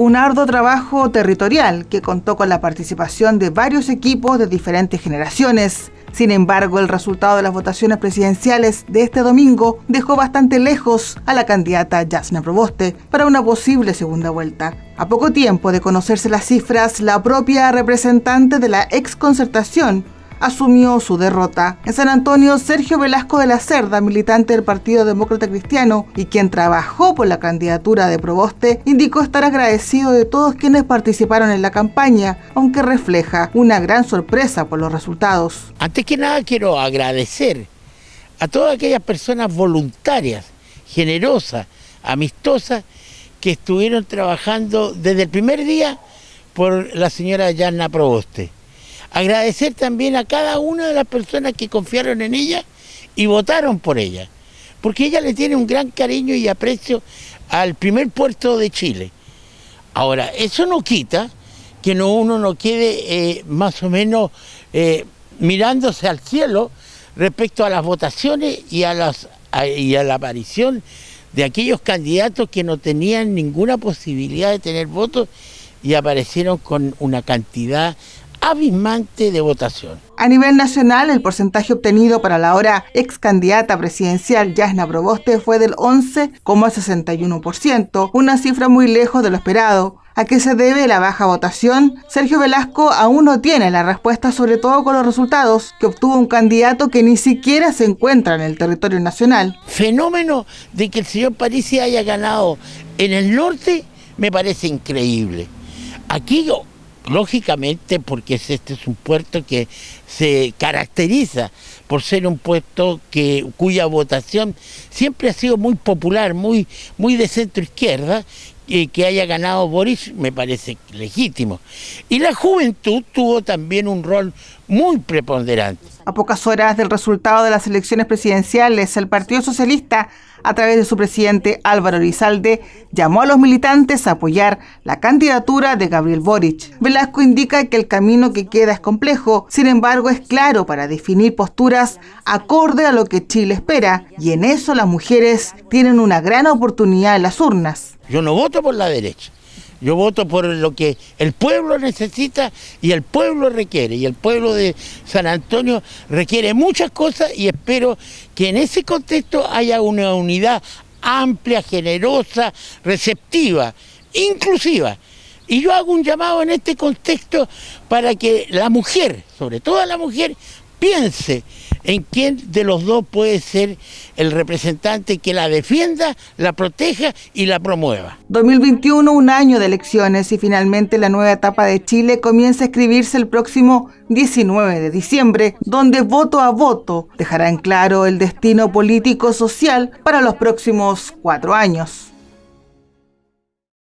un arduo trabajo territorial que contó con la participación de varios equipos de diferentes generaciones. Sin embargo, el resultado de las votaciones presidenciales de este domingo dejó bastante lejos a la candidata Jasna Proboste para una posible segunda vuelta. A poco tiempo de conocerse las cifras, la propia representante de la ex concertación asumió su derrota. En San Antonio, Sergio Velasco de la Cerda, militante del Partido Demócrata Cristiano y quien trabajó por la candidatura de Proboste, indicó estar agradecido de todos quienes participaron en la campaña, aunque refleja una gran sorpresa por los resultados. Antes que nada quiero agradecer a todas aquellas personas voluntarias, generosas, amistosas, que estuvieron trabajando desde el primer día por la señora Yanna Proboste. Agradecer también a cada una de las personas que confiaron en ella y votaron por ella, porque ella le tiene un gran cariño y aprecio al primer puerto de Chile. Ahora, eso no quita que no, uno no quede eh, más o menos eh, mirándose al cielo respecto a las votaciones y a, las, y a la aparición de aquellos candidatos que no tenían ninguna posibilidad de tener votos y aparecieron con una cantidad abismante de votación. A nivel nacional, el porcentaje obtenido para la ahora ex candidata presidencial Yasna Proboste fue del 11,61%, una cifra muy lejos de lo esperado. ¿A qué se debe la baja votación? Sergio Velasco aún no tiene la respuesta, sobre todo con los resultados que obtuvo un candidato que ni siquiera se encuentra en el territorio nacional. Fenómeno de que el señor Parisi haya ganado en el norte me parece increíble. Aquí lógicamente porque este es un puerto que se caracteriza por ser un puerto que, cuya votación siempre ha sido muy popular, muy, muy de centro izquierda, y que haya ganado Boris me parece legítimo. Y la juventud tuvo también un rol muy preponderante. A pocas horas del resultado de las elecciones presidenciales, el Partido Socialista a través de su presidente Álvaro Rizalde, llamó a los militantes a apoyar la candidatura de Gabriel Boric. Velasco indica que el camino que queda es complejo, sin embargo es claro para definir posturas acorde a lo que Chile espera, y en eso las mujeres tienen una gran oportunidad en las urnas. Yo no voto por la derecha. Yo voto por lo que el pueblo necesita y el pueblo requiere. Y el pueblo de San Antonio requiere muchas cosas y espero que en ese contexto haya una unidad amplia, generosa, receptiva, inclusiva. Y yo hago un llamado en este contexto para que la mujer, sobre todo la mujer, piense en quién de los dos puede ser el representante que la defienda, la proteja y la promueva. 2021, un año de elecciones y finalmente la nueva etapa de Chile comienza a escribirse el próximo 19 de diciembre, donde voto a voto dejará en claro el destino político-social para los próximos cuatro años.